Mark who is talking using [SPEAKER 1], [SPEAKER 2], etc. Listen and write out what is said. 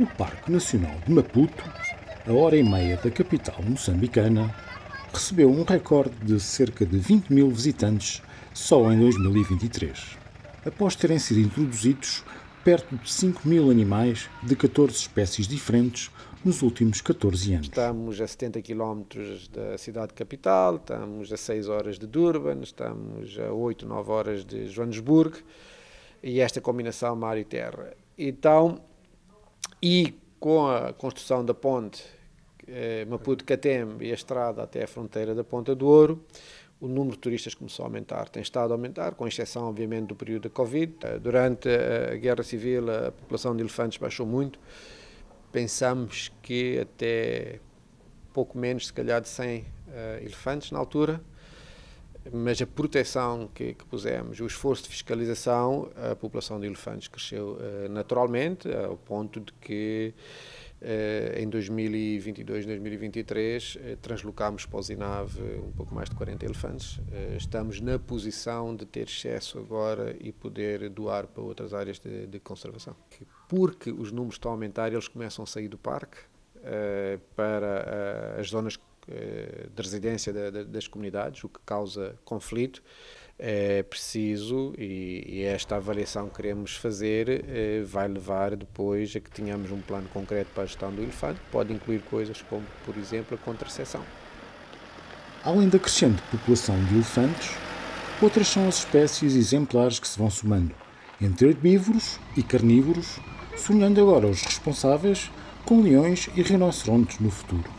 [SPEAKER 1] O Parque Nacional de Maputo, a hora e meia da capital moçambicana, recebeu um recorde de cerca de 20 mil visitantes só em 2023, após terem sido introduzidos perto de 5 mil animais de 14 espécies diferentes nos últimos 14 anos.
[SPEAKER 2] Estamos a 70 km da cidade capital, estamos a 6 horas de Durban, estamos a 8, 9 horas de Joanesburgo e esta combinação mar e terra. Então, e com a construção da ponte eh, Maputo-Catembe e a estrada até a fronteira da Ponta do Ouro, o número de turistas começou a aumentar, tem estado a aumentar, com exceção, obviamente, do período da Covid. Eh, durante a Guerra Civil, a população de elefantes baixou muito. Pensamos que até pouco menos, se calhar, de 100 uh, eh, elefantes na altura mas a proteção que, que, pusemos, o esforço de fiscalização, a população de elefantes cresceu uh, naturalmente, ao ponto de que uh, em 2022, 2023, uh, translocámos para o Zinave um pouco mais de 40 elefantes. Eh, estamos na posição de ter excesso agora e poder doar para outras áreas de, de conservação. Porque os números estão a aumentar, eles começam a sair do parque para as zonas eh, de residência das comunidades, o que causa conflito. É preciso, e, esta avaliação que queremos fazer eh, vai levar depois a que tenhamos um plano concreto para a gestão do elefante, pode incluir coisas como, por exemplo, a contracepção.
[SPEAKER 1] Além da crescente população de elefantes, outras são as espécies exemplares que se vão somando, entre herbívoros e carnívoros, sonhando agora os responsáveis com leões e rinocerontes no futuro.